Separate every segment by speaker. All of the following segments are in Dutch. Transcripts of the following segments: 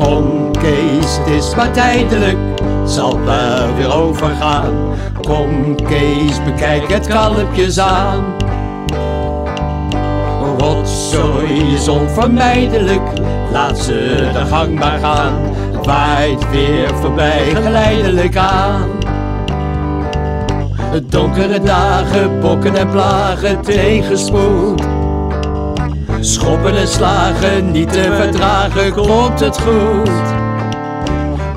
Speaker 1: Kom Kees, het is maar tijdelijk, zal wel weer overgaan. Kom Kees, bekijk het kalmpjes aan. Rotzooi is onvermijdelijk, laat ze de gang maar gaan. Het waait weer voorbij geleidelijk aan. Donkere dagen, bokken en plagen, tegenspoed. Schoppen en slagen, niet te verdragen, komt het goed.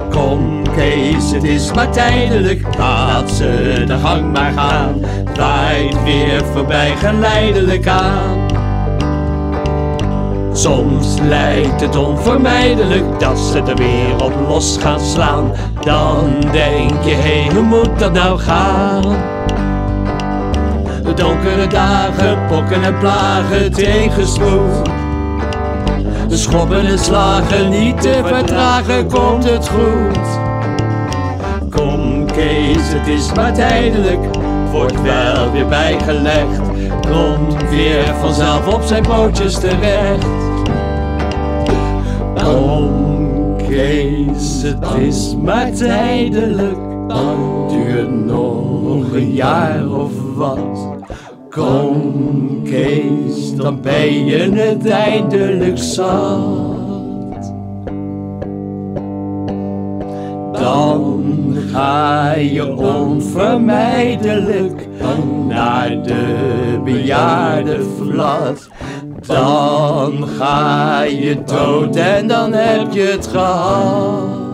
Speaker 1: Kom Kees, het is maar tijdelijk, laat ze de gang maar gaan. Het waait weer voorbij geleidelijk aan. Soms lijkt het onvermijdelijk dat ze er weer op los gaan slaan. Dan denk je, hé, hoe moet dat nou gaan? De donkere dagen, pokken en plagen, tegenspoed. De schoppen en slagen, niet te vertragen, komt het goed. Kom Kees, het is maar tijdelijk, wordt wel weer bijgelegd. Komt weer vanzelf op zijn pootjes terecht. Kom Kees, het is maar tijdelijk, duurt nog een jaar of wat. Kom Kees, dan ben je het eindelijk zat. Dan ga je onvermijdelijk naar de bejaardenvlat. Dan ga je dood en dan heb je het gehad.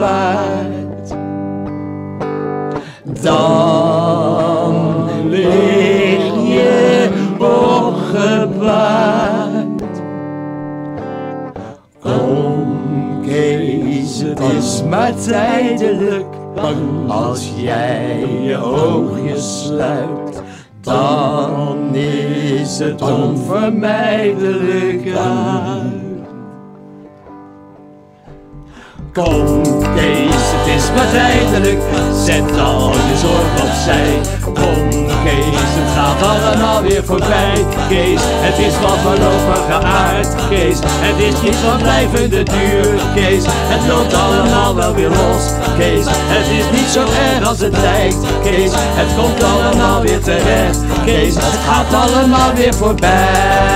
Speaker 1: Waard. Dan lig je opgebaard. Kom Kees, het is maar tijdelijk. Als jij je oogjes sluit, dan is het onvermijdelijk uit. Kom Kees, het is maar tijdelijk, zet al je zorg opzij. Kom Kees, het gaat allemaal weer voorbij. Kees, het is van voorlopige aard. Kees, het is niet van blijvende duur. Kees, het loopt allemaal wel weer los. Kees, het is niet zo erg als het lijkt. Kees, het komt allemaal weer terecht. Kees, het gaat allemaal weer voorbij.